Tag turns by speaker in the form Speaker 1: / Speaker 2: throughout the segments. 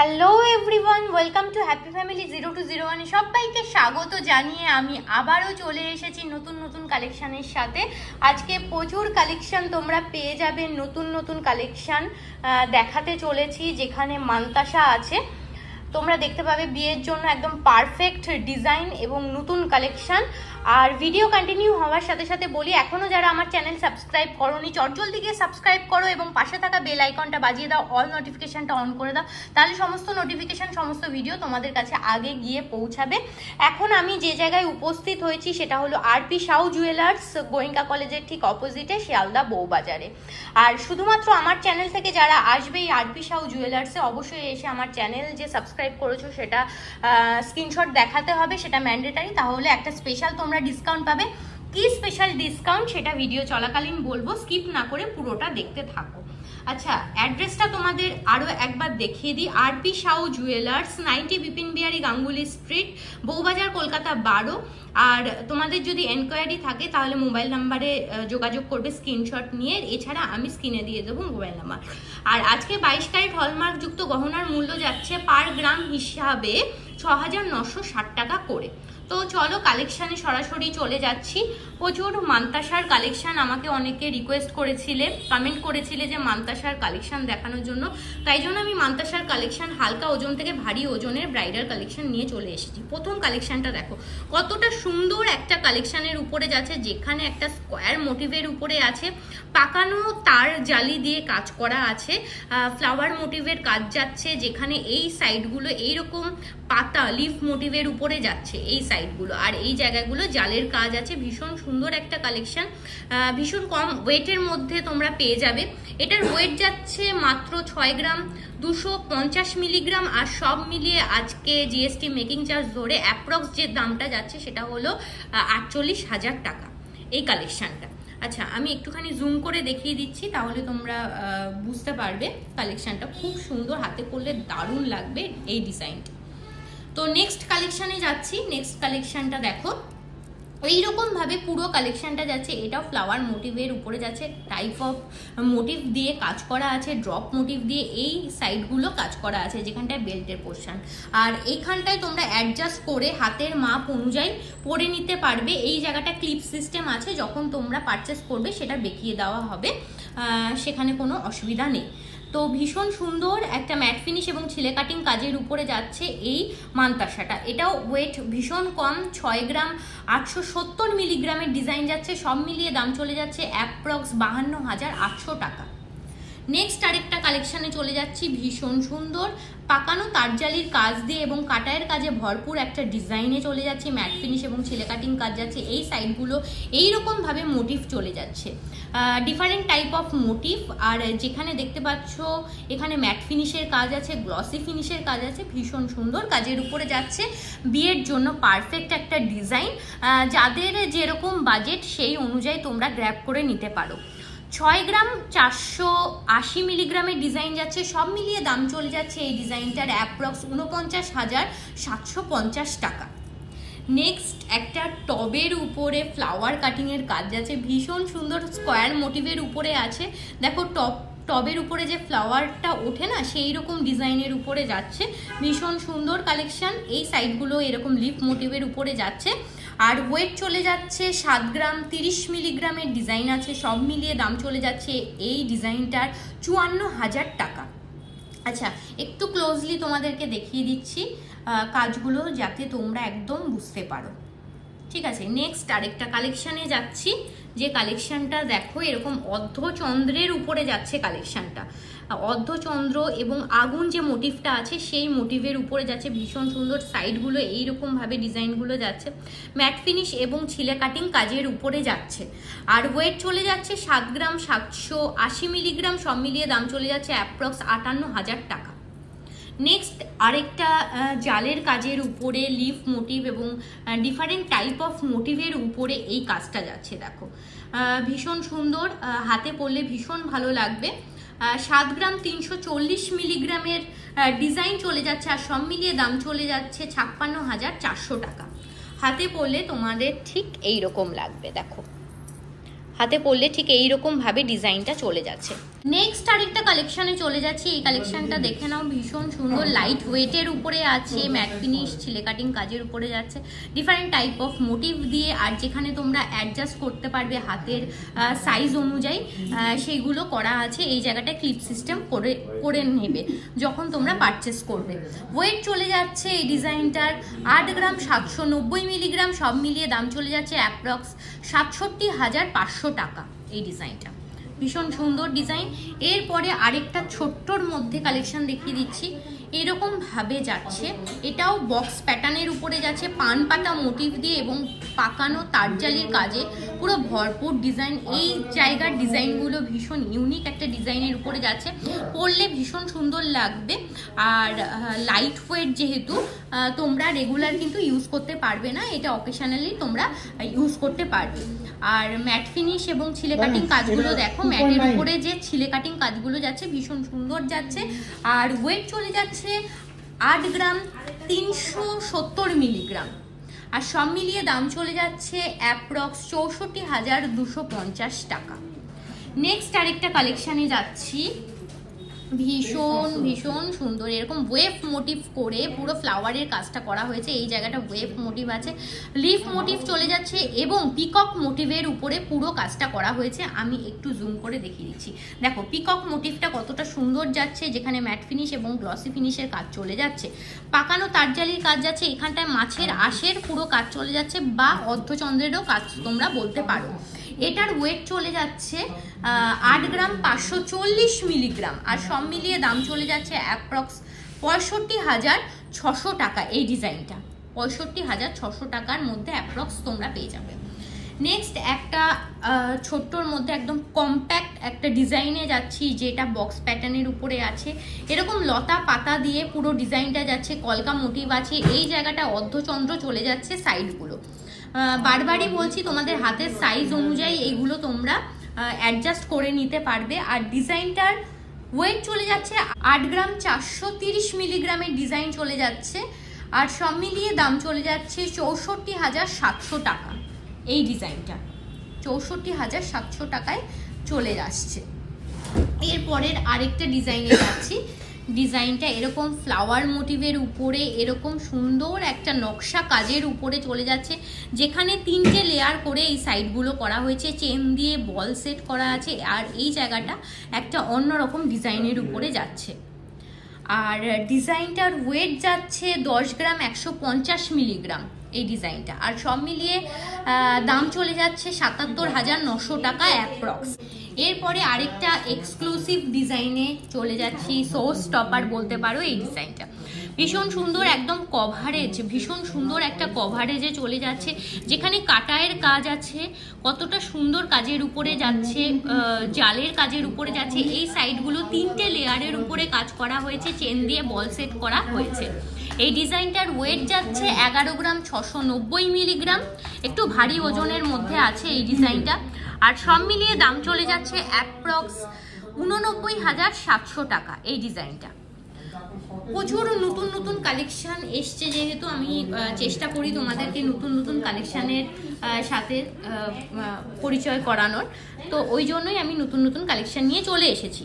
Speaker 1: Hello everyone welcome to happy family zero two zero ওয়ানে সবাইকে স্বাগত জানিয়ে আমি আবারও চলে এসেছি নতুন নতুন কালেকশানের সাথে। আজকে প্রচুর কালেকশান তোমরা পেয়ে যাবে। নতুন নতুন কালেকশান দেখাতে চলেছি যেখানে মান্তাসা আছে। তোমরা দেখতে পাবে বিয়ের জন্য একদম পারফেক্ট ডিজাইন এবং নতুন কালেকশন আর ভিডিও কন্টিনিউ হওয়ার সাথে সাথে বলি এখনও যারা আমার চ্যানেল সাবস্ক্রাইব করোনি, চটজলদি গিয়ে সাবস্ক্রাইব করো এবং পাশে থাকা বেল আইকনটা বাজিয়ে দাও অল নোটিফিকেশনটা অন করে দাও, তাহলে সমস্ত নোটিফিকেশন সমস্ত ভিডিও তোমাদের কাছে আগে গিয়ে পৌঁছাবে। এখন আমি যে জায়গায় উপস্থিত হয়েছি, সেটা হলো আরপি সাউ জুয়েলার্স গোয়েঙ্কা কলেজের ঠিক অপোজিটে শিয়ালদা বউবাজারে আর শুধুমাত্র আমার চ্যানেল থেকে যারা আসবে এই আরপি সাউ জুয়েলার্সে অবশ্যই এসে আমার চ্যানেল যে সাবস্ক্রাইব করেছ, সেটা স্ক্রিনশট দেখাতে হবে, সেটা ম্যান্ডেটারি তাহলে একটা স্পেশাল তোমরা ডিসকাউন্ট পাবে। কি স্পেশাল ডিসকাউন্ট সেটা ভিডিও চলাকালীন বলব স্কিপ না করে পুরোটা দেখতে থাকো। আচ্ছা অ্যাড্রেসটা তোমাদের আরও একবার দেখিয়ে দিই। RP Sau jewellers, ninety Bipin Bihari Ganguly street, Bowbazar, Kolkata বারো। আর তোমাদের যদি এনকোয়ারি থাকে, তাহলে মোবাইল নাম্বারে যোগাযোগ করবে স্ক্রিনশট নিয়ে। এছাড়া আমি স্ক্রিনে দিয়ে দেবো মোবাইল নাম্বার। আর আজকে বাইশ ক্যারেট হলমার্কযুক্ত গহনার মূল্য যাচ্ছে পার গ্রাম হিসাবে ছ হাজার নশো ষাট টাকা করে। তো চলো কালেকশানে সরাসরি চলে যাচ্ছি। প্রচুর মান্তাসার কালেকশান আমাকে অনেকে রিকোয়েস্ট করেছিলে কমেন্ট করেছিলে যে মান্তাসার কালেকশান দেখানোর জন্য। তাই জন্য আমি মান্তাসার কালেকশান হালকা ওজন থেকে ভারী ওজনের ব্রাইডাল কালেকশান নিয়ে চলে এসেছি। প্রথম কালেকশানটা দেখো, কতটা সুন্দর একটা কালেকশানের উপরে যাচ্ছে, যেখানে একটা স্কোয়ার মোটিভের উপরে আছে। পাকানো তার জালি দিয়ে কাজ করা আছে ফ্লাওয়ার মোটিভের কাজ যাচ্ছে, যেখানে এই সাইডগুলো এইরকম পাতা লিফ মোটিভের উপরে যাচ্ছে, এই সাইডগুলো আর এই জায়গাগুলো জালের কাজ আছে, ভীষণ সুন্দর একটা কালেকশন ভীষণ কম ওয়েটের মধ্যে তোমরা পেয়ে যাবে। এটার ওয়েট যাচ্ছে মাত্র ছয় গ্রাম, দুশো পঞ্চাশ মিলিগ্রাম আর সব মিলিয়ে আজকে জিএসটি মেকিং চার্জ ধরে অ্যাপ্রক্স যে দামটা যাচ্ছে সেটা হলো আটচল্লিশ হাজার টাকা এই কালেকশানটা আচ্ছা আমি একটুখানি জুম করে দেখিয়ে দিচ্ছি, তাহলে তোমরা বুঝতে পারবে কালেকশানটা খুব সুন্দর, হাতে করলে দারুণ লাগবে এই ডিজাইনটা তো নেক্সট কালেকশানে যাচ্ছি। নেক্সট কালেকশানটা দেখো। এইরকম ভাবে পুরো কালেকশানটা যাচ্ছে। এটা ফ্লাওয়ার মোটিভের উপরে যাচ্ছে। টাইপ অফ মোটিভ দিয়ে কাজ করা আছে ড্রপ মোটিভ দিয়ে এই সাইডগুলো কাজ করা আছে, যেখানটায় বেল্টের পোর্শন আর এইখানটায় তোমরা অ্যাডজাস্ট করে হাতের মাপ অনুযায়ী পরে নিতে পারবে। এই জায়গাটা ক্লিপ সিস্টেম আছে। যখন তোমরা পারচেস করবে, সেটা বেঁকিয়ে দেওয়া হবে। সেখানে কোনো অসুবিধা নেই। তো ভীষণ সুন্দর একটা ম্যাট ফিনিশ এবং ছেলে কাটিং কাজের উপরে যাচ্ছে এই মান্তাসাটা। এটাও ওয়েট ভীষণ কম, ছয় গ্রাম, আটশো সত্তর মিলিগ্রামের ডিজাইন যাচ্ছে, সব মিলিয়ে দাম চলে যাচ্ছে অ্যাপ্রক্স বাহান্ন হাজার আটশো টাকা। নেক্সট আরেকটা কালেকশানে চলে যাচ্ছি, ভীষণ সুন্দর। পাকানো তারজালির কাজ দিয়ে এবং কাটায়ের কাজে ভরপুর একটা ডিজাইনে চলে যাচ্ছে ম্যাট ফিনিশ এবং ছেলে কাটিং কাজ যাচ্ছে। এই সাইডগুলো এইরকমভাবে মোটিভ চলে যাচ্ছে। ডিফারেন্ট টাইপ অফ মোটিভ আর যেখানে দেখতে পাচ্ছ, এখানে ম্যাট ফিনিশের কাজ আছে গ্লসি ফিনিশের কাজ আছে, ভীষণ সুন্দর কাজের উপরে যাচ্ছে। বিয়ের জন্য পারফেক্ট একটা ডিজাইন যাদের যেরকম বাজেট সেই অনুযায়ী তোমরা গ্র্যাপ করে নিতে পারো। ছয় গ্রাম চারশো আশি মিলিগ্রামের ডিজাইন যাচ্ছে, সব মিলিয়ে দাম চলে যাচ্ছে এই ডিজাইনটার অ্যাপ্রক্স উনপঞ্চাশ হাজার সাতশো পঞ্চাশ টাকা। নেক্সট একটা টবের উপরে ফ্লাওয়ার কাটিংয়ের কাজ যাচ্ছে, ভীষণ সুন্দর স্কোয়ার মোটিভের উপরে আছে। দেখো টপ টবের উপরে যে ফ্লাওয়ারটা ওঠে না, সেই রকম ডিজাইনের উপরে যাচ্ছে। ভীষণ সুন্দর কালেকশান এই সাইডগুলো এরকম লিপ মোটিভের উপরে যাচ্ছে। আর ওয়েট চলে যাচ্ছে সাত গ্রাম, তিরিশ মিলিগ্রামের ডিজাইন আছে, সব মিলিয়ে দাম চলে যাচ্ছে এই ডিজাইনটার চুয়ান্ন হাজার টাকা। আচ্ছা একটু ক্লোজলি তোমাদেরকে দেখিয়ে দিচ্ছি কাজগুলো যাতে তোমরা একদম বুঝতে পারো। ঠিক আছে নেক্সট আরেকটা কালেকশানে যাচ্ছি। যে কালেকশানটা দেখো, এরকম অর্ধচন্দ্রের উপরে যাচ্ছে কালেকশানটা অর্ধচন্দ্র এবং আগুন যে মোটিভটা আছে, সেই মোটিভের উপরে যাচ্ছে ভীষণ সুন্দর সাইডগুলো এইরকমভাবে ডিজাইনগুলো যাচ্ছে। ম্যাট ফিনিশ এবং ছিলে কাটিং কাজের উপরে যাচ্ছে। আর ওয়েট চলে যাচ্ছে সাত গ্রাম সাতশো আশি মিলিগ্রাম সব মিলিয়ে দাম চলে যাচ্ছে অ্যাপ্রক্স আটান্ন হাজার টাকা। নেক্সট আরেকটা জালের কাজের উপরে লিফ মোটিভ এবং ডিফারেন্ট টাইপ অফ মোটিভের উপরে এই কাজটা যাচ্ছে, দেখো। ভীষণ সুন্দর হাতে পড়লে ভীষণ ভালো লাগবে। সাত গ্রাম তিনশো চল্লিশ মিলিগ্রামের ডিজাইন চলে যাচ্ছে আর সব মিলিয়ে দাম চলে যাচ্ছে ছাপ্পান্ন হাজার চারশো টাকা। হাতে পড়লে তোমাদের ঠিক এই রকম লাগবে, দেখো। হাতে পড়লে ঠিক এইরকম ভাবে ডিজাইনটা চলে যাচ্ছে। নেক্সট আরেকটা কালেকশনে চলে যাচ্ছি। এই কালেকশনটা দেখে নাও, ভীষণ সুন্দর লাইট ওয়েটের উপরে আছে ম্যাট ফিনিশ ছিলে কাটিং কাজের উপরে যাচ্ছে। ডিফারেন্ট টাইপ অফ মোটিভ দিয়ে আর যেখানে তোমরা অ্যাডজাস্ট করতে পারবে হাতের সাইজ অনুযায়ী সেইগুলো করা আছে। এই জায়গাটা ক্লিপ সিস্টেম করে করে নেবে যখন তোমরা পারচেস করবে। ওয়েট চলে যাচ্ছে এই ডিজাইনটার। আট গ্রাম সাতশো নব্বই মিলিগ্রাম সব মিলিয়ে দাম চলে যাচ্ছে অ্যাপ্রক্স সাতষট্টি হাজার পাঁচশো টাকা এই ডিজাইনটা। ভীষণ সুন্দর ডিজাইন। এরপরে আরেকটা ছোট্টর মধ্যে কালেকশন দেখিয়ে দিচ্ছি। এরকম ভাবে যাচ্ছে। এটাও বক্স প্যাটার্নের উপরে যাচ্ছে। পান পাতা মোটিভ দিয়ে এবং পাকানো তারজালির কাজে পুরো ভরপুর ডিজাইন এই জায়গার ডিজাইনগুলো ভীষণ ইউনিক একটা ডিজাইনের উপরে যাচ্ছে। পরলে ভীষণ সুন্দর লাগবে। আর লাইট ওয়েট যেহেতু তোমরা রেগুলার কিন্তু ইউজ করতে পারবে না। এটা অকেশনালি তোমরা ইউজ করতে পারবে। আর ম্যাট ফিনিশ এবং ছিলে কাটিং কাজগুলো দেখো ম্যাটের উপরে যে ছিলে কাটিং কাজগুলো যাচ্ছে ভীষণ সুন্দর যাচ্ছে। আর ওয়েট চলে যাচ্ছে আট গ্রাম তিনশো সত্তর মিলিগ্রাম আর সব মিলিয়ে দাম চলে যাচ্ছে অ্যাপ্রক্স চৌষট্টি হাজার দুশো পঞ্চাশ টাকা। নেক্সট আরেকটা কালেকশানে যাচ্ছি। ভীষণ ভীষণ সুন্দর। এরকম ওয়েভ মোটিভ করে পুরো ফ্লাওয়ারের কাজটা করা হয়েছে। এই জায়গাটা ওয়েভ মোটিভ আছে। লিফ মোটিভ চলে যাচ্ছে এবং পিকক মোটিভের উপরে পুরো কাজটা করা হয়েছে। আমি একটু জুম করে দেখিয়ে দিচ্ছি। দেখো পিকক মোটিভটা কতটা সুন্দর যাচ্ছে যেখানে ম্যাট ফিনিশ এবং গ্লসি ফিনিশের কাজ চলে যাচ্ছে। পাকানো তারজালির কাজ যাচ্ছে এখানটায় মাছের আশের পুরো কাজ চলে যাচ্ছে বা অর্ধচন্দ্রেরও কাজ তোমরা বলতে পারো। এটার ওয়েট চলে যাচ্ছে আট গ্রাম পাঁচশো চল্লিশ মিলিগ্রাম। আর সব মিলিয়ে দাম চলে যাচ্ছে অ্যাপ্রক্স পঁয়ষট্টি হাজার ছশো টাকা এই ডিজাইনটা। পঁয়ষট্টি হাজার ছশো টাকার মধ্যে অ্যাপ্রক্স তোমরা পেয়ে যাবে। নেক্সট একটা ছোট্টর মধ্যে একদম কম্প্যাক্ট একটা ডিজাইনে যাচ্ছি, যেটা বক্স প্যাটার্নের উপরে আছে। এরকম লতা পাতা দিয়ে পুরো ডিজাইনটা যাচ্ছে, কলকা মোটিভ আছে, এই জায়গাটা অর্ধচন্দ্র চলে যাচ্ছে সাইডগুলো বারবারই বলছি, তোমাদের হাতের সাইজ অনুযায়ী এইগুলো তোমরা অ্যাডজাস্ট করে নিতে পারবে। আর ডিজাইনটার ওয়েট চলে যাচ্ছে আট গ্রাম চারশো তিরিশ মিলিগ্রামের ডিজাইন চলে যাচ্ছে। আর সব মিলিয়ে দাম চলে যাচ্ছে চৌষট্টি হাজার সাতশো টাকা। এই ডিজাইনটা চৌষট্টি হাজার সাতশো টাকায় চলে আসছে। এরপরের আরেকটা ডিজাইনে যাচ্ছি। ডিজাইনটা এরকম ফ্লাওয়ার মোটিভের উপরে, এরকম সুন্দর একটা নকশা কাজের উপরে চলে যাচ্ছে। যেখানে তিনটে লেয়ার করে এই সাইডগুলো করা হয়েছে। চেন দিয়ে বল সেট করা আছে আর এই জায়গাটা একটা অন্যরকম ডিজাইনের উপরে যাচ্ছে। আর ডিজাইনটার ওয়েট যাচ্ছে দশ গ্রাম একশো পঞ্চাশ মিলিগ্রাম এই ডিজাইনটা। আর সব মিলিয়ে দাম চলে যাচ্ছে সাতাত্তর হাজার নশো টাকা অ্যাপ্রক্স এরপরে আরেকটা এক্সক্লুসিভ ডিজাইনে চলে যাচ্ছি। সোর্স টপার বলতে পারো এই ডিজাইনটা ভীষণ সুন্দর একদম কভারেজ ভীষণ সুন্দর একটা কভারেজে চলে যাচ্ছে। যেখানে কাটায়ের কাজ আছে, কতটা সুন্দর কাজের উপরে যাচ্ছে জালের কাজের উপরে যাচ্ছে। এই সাইডগুলো তিনটে লেয়ারের উপরে কাজ করা হয়েছে চেন দিয়ে বল সেট করা হয়েছে। এই ডিজাইনটার ওয়েট যাচ্ছে এগারো গ্রাম ছশো নব্বই মিলিগ্রাম। একটু ভারী ওজনের মধ্যে আছে এই ডিজাইনটা। আর সব মিলিয়ে দাম চলে যাচ্ছে অ্যাপ্রক্স উননব্বই হাজার সাতশো টাকা এই ডিজাইনটা। প্রচুর নতুন নতুন কালেকশান এসছে যেহেতু আমি চেষ্টা করি তোমাদেরকে নতুন নতুন কালেকশানের সাথে পরিচয় করানোর। তো ওই জন্যই আমি নতুন নতুন কালেকশান নিয়ে চলে এসেছি।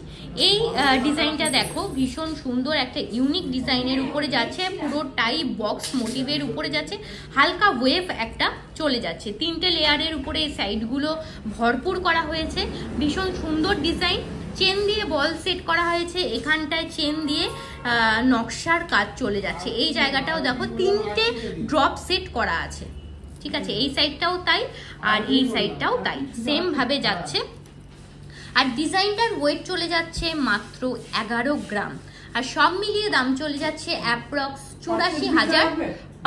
Speaker 1: এই ডিজাইনটা দেখো, ভীষণ সুন্দর একটা ইউনিক ডিজাইনের উপরে যাচ্ছে পুরোটাই বক্স মোটিভের উপরে যাচ্ছে, হালকা ওয়েভ একটা চলে যাচ্ছে। তিনটে লেয়ারের উপরে এই সাইডগুলো ভরপুর করা হয়েছে। ভীষণ সুন্দর ডিজাইন চেন দিয়ে বল সেট করা হয়েছে, এখানটায় চেন দিয়ে নকশার কাজ চলে যাচ্ছে। এই জায়গাটাও দেখো, তিনটে ড্রপ সেট করা আছে। ঠিক আছে, এই সাইডটাও তাই আর এই সাইডটাও তাই। সেম ভাবে যাচ্ছে। আর ডিজাইনটার ওয়েট চলে যাচ্ছে মাত্র এগারো গ্রাম। আর সব মিলিয়ে দাম চলে যাচ্ছে অ্যাপ্রক্স চুরাশি হাজার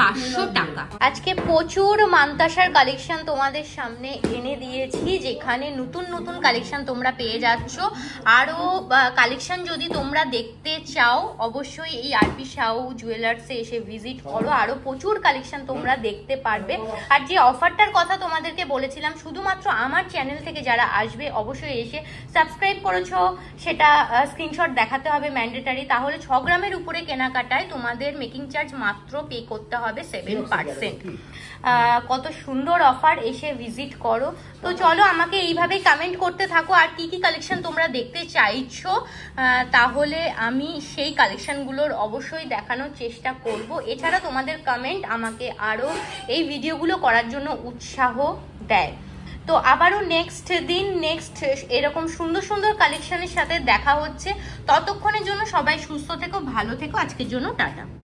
Speaker 1: পাঁচশো টাকা। আজকে প্রচুর মান্তাসার কালেকশন তোমাদের সামনে এনে দিয়েছি, যেখানে নতুন নতুন কালেকশন তোমরা পেয়ে যাচ্ছ। আরও কালেকশন যদি তোমরা দেখতে চাও, অবশ্যই এই আরপি সাউ জুয়েলার্সে এসে ভিজিট করো। আরও প্রচুর কালেকশন তোমরা দেখতে পারবে। আর যে অফারটার কথা তোমাদেরকে বলেছিলাম, শুধুমাত্র আমার চ্যানেল থেকে যারা আসবে, অবশ্যই এসে সাবস্ক্রাইব করেছ। সেটা স্ক্রিনশট দেখাতে হবে ম্যান্ডেটারি তাহলে ছ গ্রামের উপরে কেনাকাটায় তোমাদের মেকিং চার্জ মাত্র পে করতে হবে। হবে সেভেন পার্সেন্ট কত সুন্দর অফার এসে ভিজিট করো। তো চলো আমাকে এইভাবেই কমেন্ট করতে থাকো। আর কি কি কালেকশন তোমরা দেখতে চাইছো তাহলে আমি সেই কালেকশনগুলোর অবশ্যই দেখানোর চেষ্টা করব। এছাড়া তোমাদের কমেন্ট আমাকে আরও এই ভিডিওগুলো করার জন্য উৎসাহ দেয়। তো আবারও নেক্সট দিন নেক্সট এরকম সুন্দর সুন্দর কালেকশনের সাথে দেখা হচ্ছে। ততক্ষণের জন্য সবাই সুস্থ থেকো ভালো থেকো। আজকের জন্য টাটা।